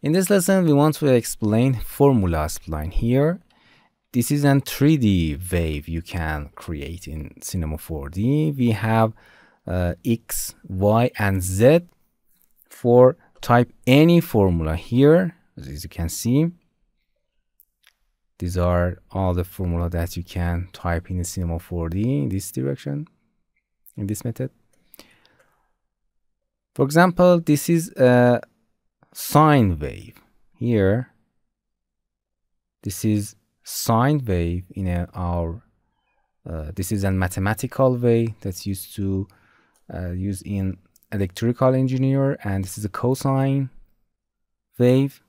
In this lesson, we want to explain formula spline here. This is a 3D wave you can create in Cinema 4D. We have uh, X, Y, and Z for type any formula here, as you can see. These are all the formula that you can type in Cinema 4D in this direction, in this method. For example, this is a sine wave. Here this is sine wave in a, our uh, this is a mathematical way that's used to uh, use in electrical engineer and this is a cosine wave.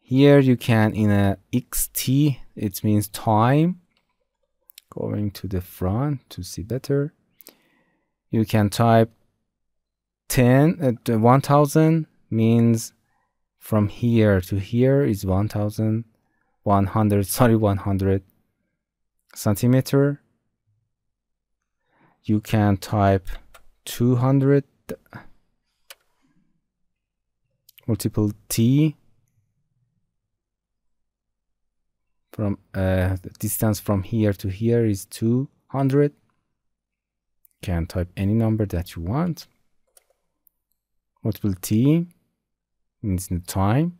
Here you can in a xt it means time going to the front to see better. You can type 10 uh, 1000 means from here to here is 1100 sorry 100 centimeter. You can type 200 multiple t from uh, the distance from here to here is 200 can type any number that you want multiple t means the time?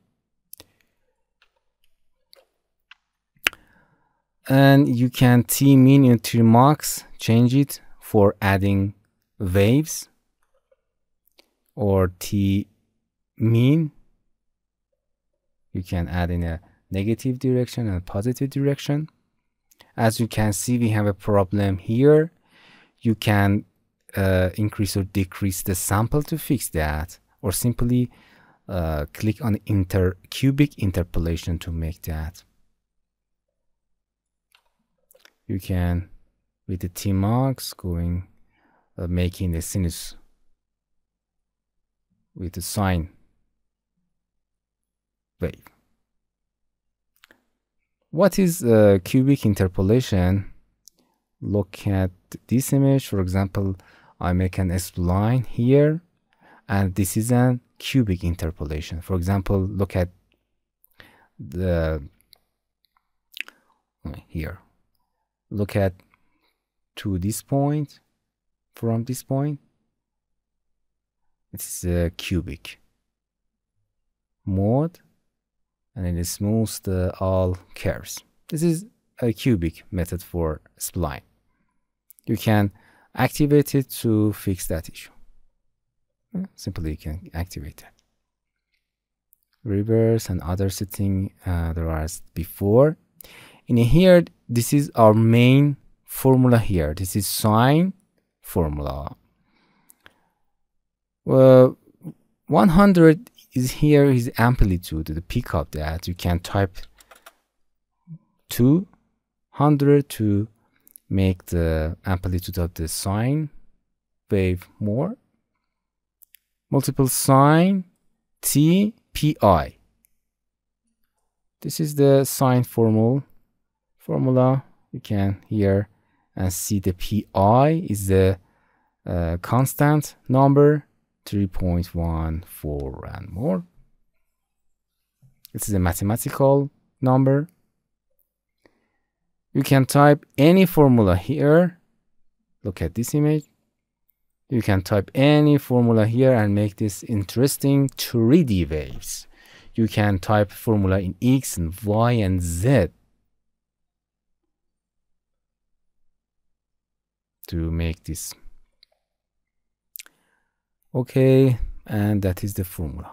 And you can t min into max change it for adding waves or t mean. You can add in a negative direction and positive direction. As you can see we have a problem here. You can uh, increase or decrease the sample to fix that or simply uh, click on inter cubic interpolation to make that. You can with the Tmax going uh, making the sinus with the sine wave. What is uh, cubic interpolation? Look at this image for example I make an spline here and this is a cubic interpolation. For example, look at the here. Look at to this point from this point. It's a cubic mode and it smooths the all curves. This is a cubic method for spline. You can activate it to fix that issue. Simply you can activate it. Reverse and other setting uh, there was before. In here, this is our main formula here. This is sine formula. Well, 100 is here is amplitude, the peak of that. You can type 200 to make the amplitude of the sine wave more. Multiple sine t pi. This is the sine formula. Formula you can here and see the pi is the uh, constant number 3.14 and more. This is a mathematical number you can type any formula here. Look at this image. You can type any formula here and make this interesting 3D waves. You can type formula in X and Y and Z. To make this. Okay and that is the formula